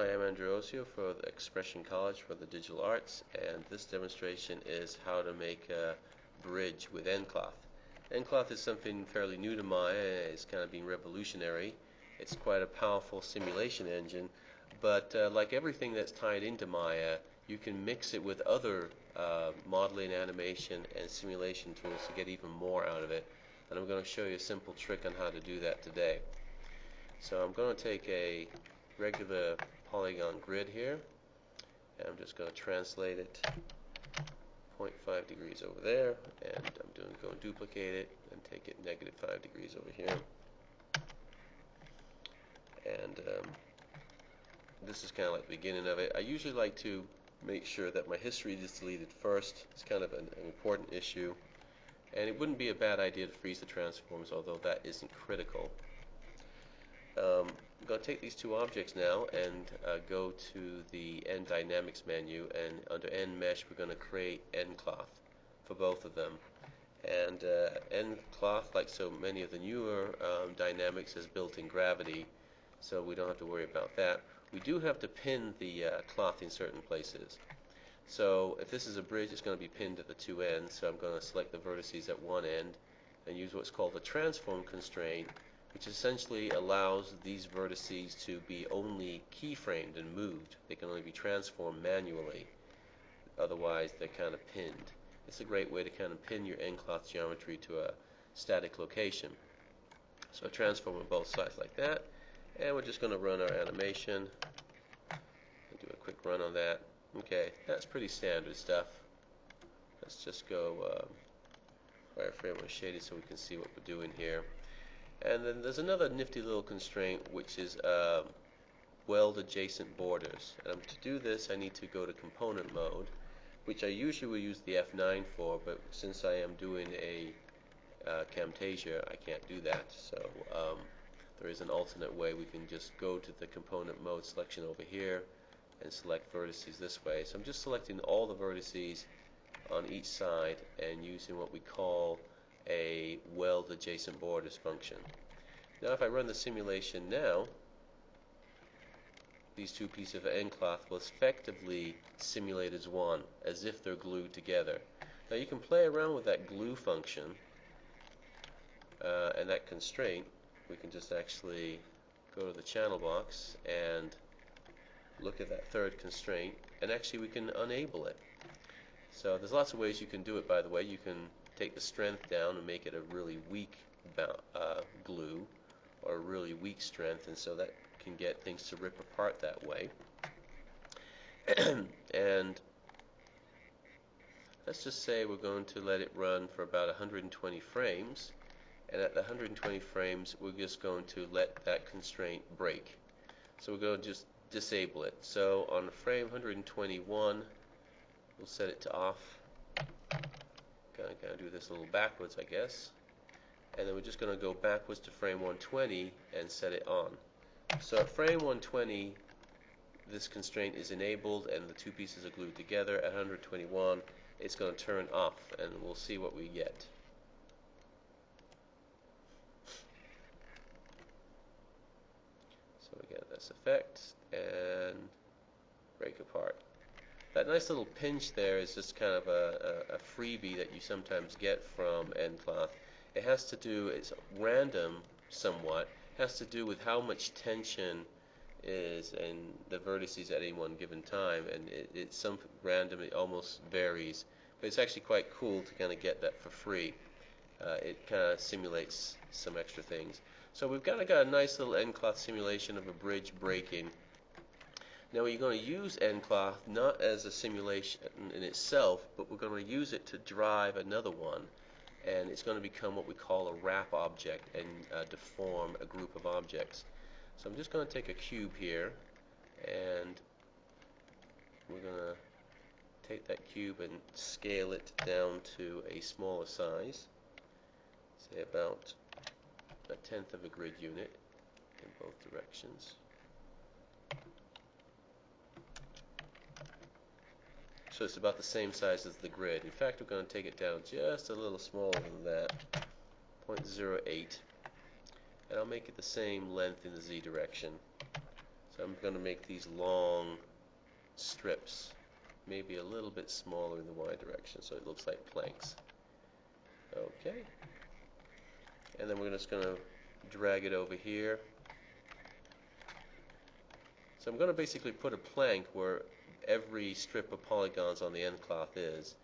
I'm Andrew Osio for the Ex'pression College for the Digital Arts, and this demonstration is how to make a bridge with nCloth. nCloth is something fairly new to Maya. It's kind of being revolutionary. It's quite a powerful simulation engine, but uh, like everything that's tied into Maya, you can mix it with other uh, modeling, animation, and simulation tools to get even more out of it. And I'm going to show you a simple trick on how to do that today. So I'm going to take a regular polygon grid here and I'm just going to translate it 0.5 degrees over there and I'm doing going to duplicate it and take it negative 5 degrees over here and um, this is kind of like the beginning of it. I usually like to make sure that my history is deleted first. It's kind of an, an important issue and it wouldn't be a bad idea to freeze the transforms although that isn't critical. Um, To take these two objects now and uh, go to the nDynamics menu and under nMesh we're going to create nCloth for both of them. And uh, End Cloth, like so many of the newer um, dynamics, is built in gravity, so we don't have to worry about that. We do have to pin the uh, cloth in certain places. So if this is a bridge, it's going to be pinned at the two ends, so I'm going to select the vertices at one end and use what's called the transform constraint which essentially allows these vertices to be only keyframed and moved. They can only be transformed manually. Otherwise, they're kind of pinned. It's a great way to kind of pin your nCloth geometry to a static location. So transform on both sides like that. And we're just going to run our animation. Do a quick run on that. Okay, that's pretty standard stuff. Let's just go uh, wireframe shaded so we can see what we're doing here. And then there's another nifty little constraint which is uh, weld adjacent borders. Um, to do this I need to go to component mode which I usually will use the F9 for but since I am doing a uh, Camtasia I can't do that so um, there is an alternate way we can just go to the component mode selection over here and select vertices this way. So I'm just selecting all the vertices on each side and using what we call a weld adjacent borders function. Now if I run the simulation now, these two pieces of nCloth will effectively simulate as one, as if they're glued together. Now you can play around with that glue function uh, and that constraint. We can just actually go to the channel box and look at that third constraint and actually we can enable it. So there's lots of ways you can do it by the way. You can take the strength down and make it a really weak uh, glue or a really weak strength and so that can get things to rip apart that way. And let's just say we're going to let it run for about 120 frames and at the 120 frames we're just going to let that constraint break. So we're going to just disable it. So on frame 121 we'll set it to off Of do this a little backwards, I guess. And then we're just going to go backwards to frame 120 and set it on. So at frame 120, this constraint is enabled and the two pieces are glued together. At 121, it's going to turn off and we'll see what we get. So we get this effect and break apart. That nice little pinch there is just kind of a, a, a freebie that you sometimes get from nCloth. It has to do, it's random somewhat, has to do with how much tension is in the vertices at any one given time and it, it's some random, it almost varies but it's actually quite cool to kind of get that for free. Uh, it kind of simulates some extra things. So we've kind of got a nice little nCloth simulation of a bridge breaking now we're going to use nCloth not as a simulation in itself, but we're going to use it to drive another one. And it's going to become what we call a wrap object and uh, deform a group of objects. So I'm just going to take a cube here and we're going to take that cube and scale it down to a smaller size, say about a tenth of a grid unit in both directions. So it's about the same size as the grid. In fact, we're going to take it down just a little smaller than that, 0.08. And I'll make it the same length in the z direction. So I'm going to make these long strips, maybe a little bit smaller in the y direction, so it looks like planks. Okay. And then we're just going to drag it over here. So I'm going to basically put a plank where every strip of polygons on the nCloth is.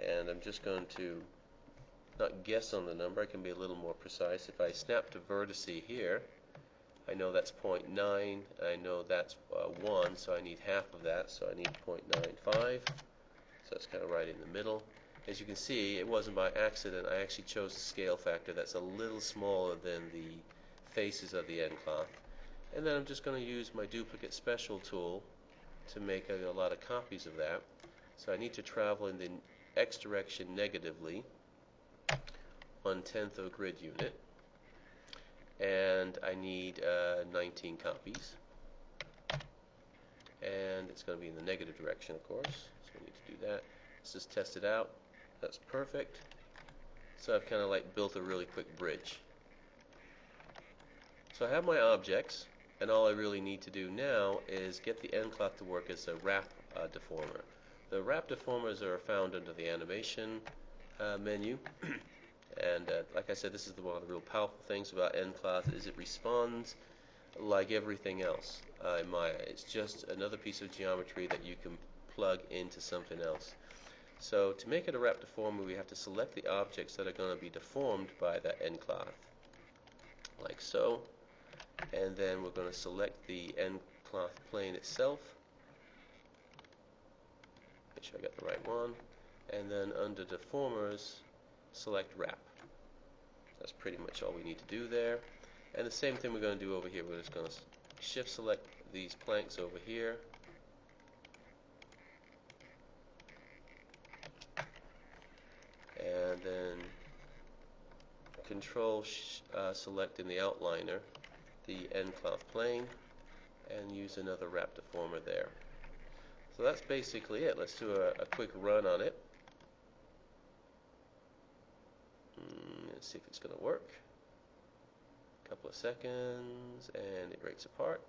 And I'm just going to not guess on the number, I can be a little more precise. If I snap to vertice here, I know that's 0.9, I know that's uh, 1, so I need half of that, so I need 0.95. So that's kind of right in the middle. As you can see, it wasn't by accident. I actually chose a scale factor that's a little smaller than the faces of the end cloth. And then I'm just going to use my duplicate special tool to make a, a lot of copies of that. So I need to travel in the x direction negatively one tenth of a grid unit. And I need uh, 19 copies. And it's going to be in the negative direction of course. So we need to do that. Let's just test it out. That's perfect. So I've kind of like built a really quick bridge. So I have my objects and all I really need to do now is get the nCloth to work as a wrap uh, deformer the wrap deformers are found under the animation uh, menu And uh, like I said, this is the, one of the real powerful things about nCloth is it responds like everything else uh, in Maya. It's just another piece of geometry that you can plug into something else. So to make it a wrap deformer, we have to select the objects that are going to be deformed by that nCloth, like so. And then we're going to select the nCloth plane itself. Make sure I got the right one. And then under deformers, select wrap. That's pretty much all we need to do there. And the same thing we're going to do over here. We're just going to shift select these planks over here. And then control uh, select in the outliner the nCloth plane and use another wrap deformer there. So that's basically it. Let's do a, a quick run on it. Mm, let's see if it's going to work. A couple of seconds, and it breaks apart.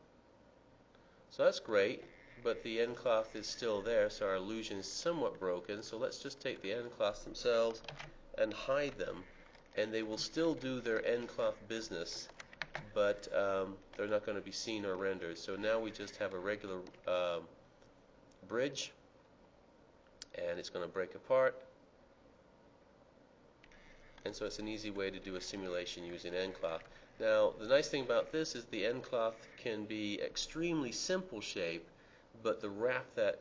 So that's great, but the nCloth is still there, so our illusion is somewhat broken. So let's just take the nCloths themselves and hide them, and they will still do their nCloth business, but um, they're not going to be seen or rendered. So now we just have a regular uh, bridge, and it's going to break apart and so it's an easy way to do a simulation using nCloth. Now, the nice thing about this is the nCloth can be extremely simple shape, but the wrap that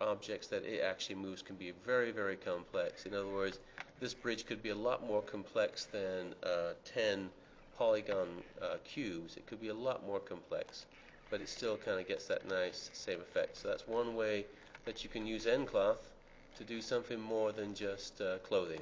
objects that it actually moves can be very, very complex. In other words, this bridge could be a lot more complex than uh, 10 polygon uh, cubes. It could be a lot more complex, but it still kind of gets that nice same effect. So that's one way that you can use N cloth to do something more than just uh, clothing.